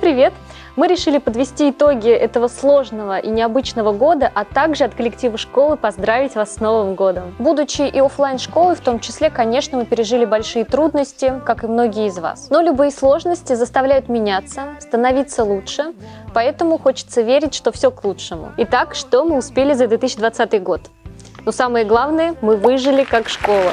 привет! Мы решили подвести итоги этого сложного и необычного года, а также от коллектива школы поздравить вас с Новым годом. Будучи и офлайн школой в том числе, конечно, мы пережили большие трудности, как и многие из вас. Но любые сложности заставляют меняться, становиться лучше, поэтому хочется верить, что все к лучшему. Итак, что мы успели за 2020 год? Но самое главное, мы выжили как школа.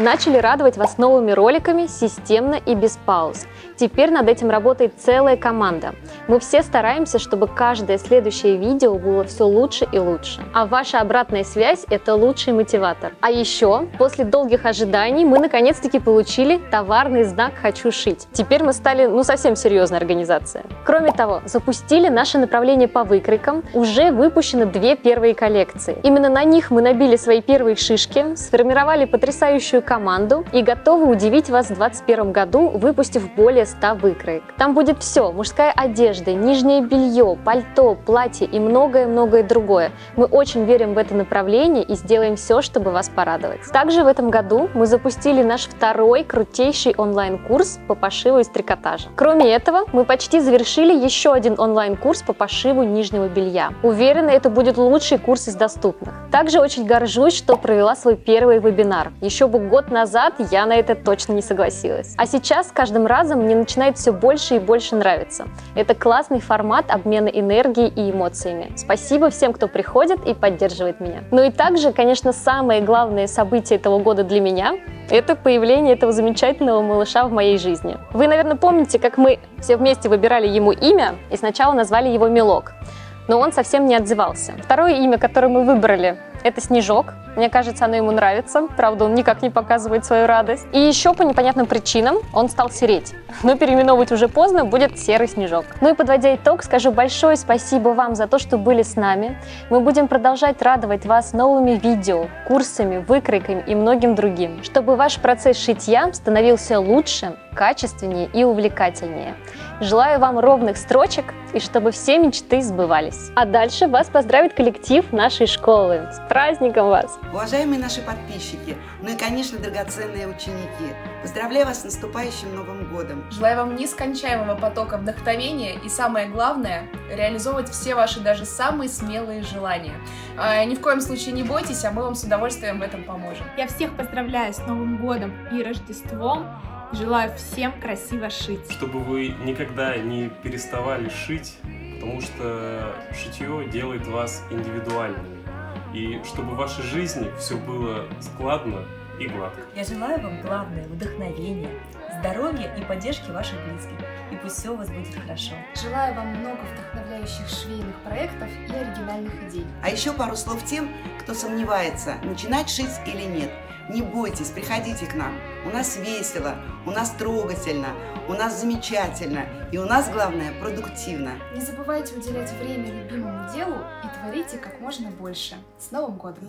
Начали радовать вас новыми роликами системно и без пауз. Теперь над этим работает целая команда. Мы все стараемся, чтобы каждое следующее видео было все лучше и лучше. А ваша обратная связь – это лучший мотиватор. А еще, после долгих ожиданий, мы наконец-таки получили товарный знак «Хочу шить». Теперь мы стали, ну, совсем серьезной организацией. Кроме того, запустили наше направление по выкройкам. Уже выпущены две первые коллекции. Именно на них мы набили свои первые шишки, сформировали потрясающую команду и готовы удивить вас в 2021 году, выпустив более более 100 выкроек. Там будет все, мужская одежда, нижнее белье, пальто, платье и многое-многое другое. Мы очень верим в это направление и сделаем все, чтобы вас порадовать. Также в этом году мы запустили наш второй крутейший онлайн-курс по пошиву из трикотажа. Кроме этого, мы почти завершили еще один онлайн-курс по пошиву нижнего белья. Уверена, это будет лучший курс из доступных. Также очень горжусь, что провела свой первый вебинар. Еще бы год назад я на это точно не согласилась. А сейчас с каждым разом мне начинает все больше и больше нравиться. Это классный формат обмена энергией и эмоциями. Спасибо всем, кто приходит и поддерживает меня. Ну и также, конечно, самое главное событие этого года для меня – это появление этого замечательного малыша в моей жизни. Вы, наверное, помните, как мы все вместе выбирали ему имя и сначала назвали его Милок. Но он совсем не отзывался. Второе имя, которое мы выбрали, это Снежок. Мне кажется, оно ему нравится. Правда, он никак не показывает свою радость. И еще по непонятным причинам он стал сереть. Но переименовывать уже поздно, будет Серый Снежок. Ну и подводя итог, скажу большое спасибо вам за то, что были с нами. Мы будем продолжать радовать вас новыми видео, курсами, выкройками и многим другим, чтобы ваш процесс шитья становился лучше, качественнее и увлекательнее. Желаю вам ровных строчек и чтобы все мечты сбывались. А дальше вас поздравит коллектив нашей школы. С праздником вас! Уважаемые наши подписчики, ну и, конечно, драгоценные ученики, поздравляю вас с наступающим Новым годом! Желаю вам нескончаемого потока вдохновения и, самое главное, реализовывать все ваши даже самые смелые желания. А, ни в коем случае не бойтесь, а мы вам с удовольствием в этом поможем. Я всех поздравляю с Новым годом и Рождеством! Желаю всем красиво шить. Чтобы вы никогда не переставали шить, потому что шитье делает вас индивидуальными. И чтобы в вашей жизни все было складно и гладко. Я желаю вам главное вдохновения, здоровья и поддержки ваших близких. И пусть все у вас будет хорошо. Желаю вам много вдохновляющих швейных проектов и оригинальных идей. А еще пару слов тем, кто сомневается, начинать шить или нет – не бойтесь, приходите к нам. У нас весело, у нас трогательно, у нас замечательно и у нас, главное, продуктивно. Не забывайте уделять время любимому делу и творите как можно больше. С Новым годом!